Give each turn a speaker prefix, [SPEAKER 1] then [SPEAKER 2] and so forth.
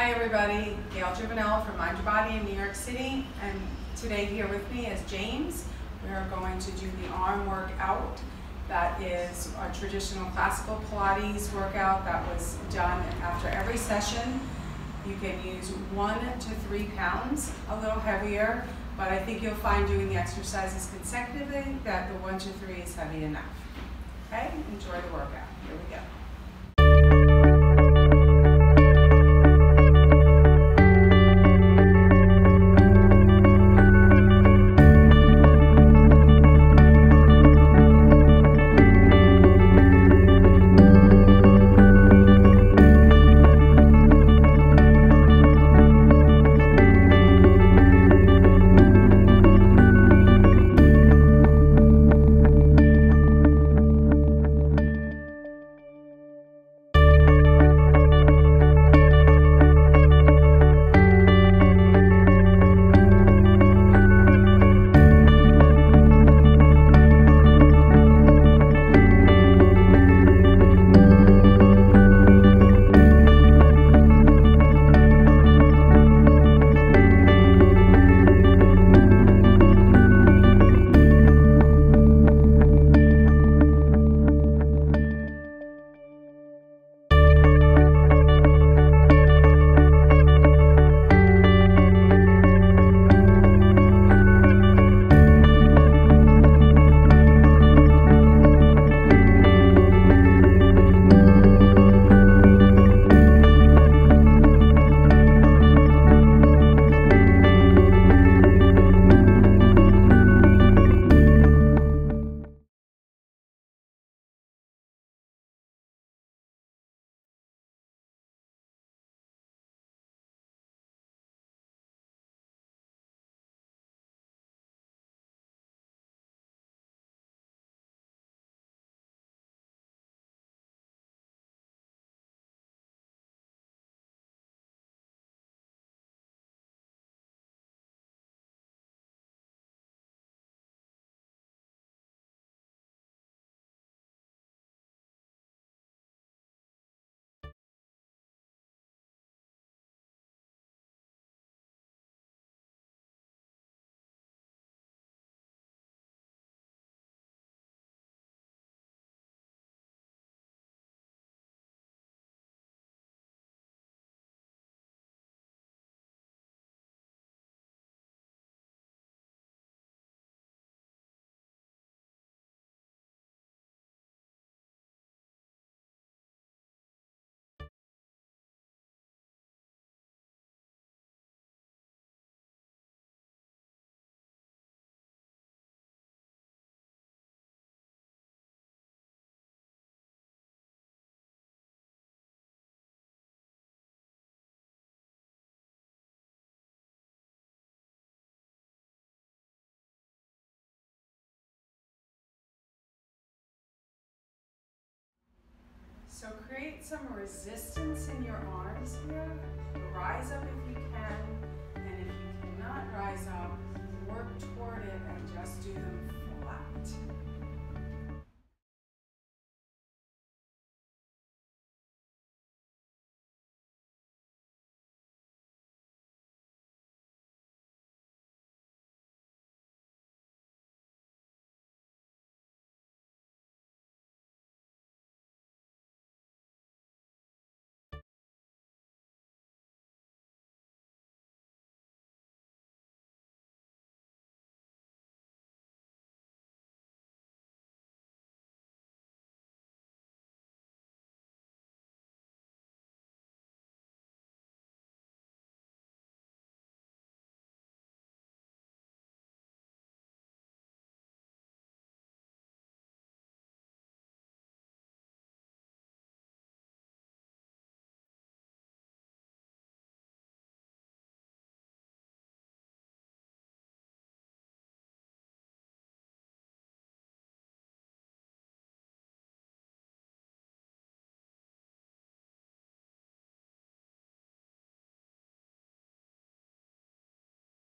[SPEAKER 1] Hi everybody, Gail Juvenella from Mind Your Body in New York City and today here with me is James. We are going to do the arm workout that is a traditional classical Pilates workout that was done after every session. You can use one to three pounds, a little heavier, but I think you'll find doing the exercises consecutively that the one to three is heavy enough. Okay, enjoy the workout. Here we go. Create some resistance in your arms here. Rise up if you can, and if you cannot rise up,